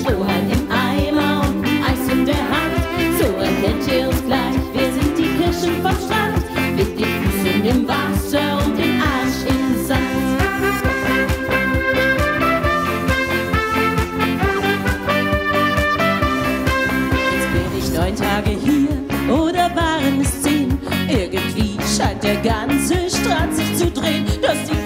Strohhalm im Eimer und Eis in der Hand. So erkennt ihr uns gleich, wir sind die Kirschen vom Strand. Mit den Füßen im Wasser und den Arsch im Sand. Jetzt bin ich neun Tage hier, oder waren es zehn? Irgendwie scheint der ganze Strand sich zu drehen, dass die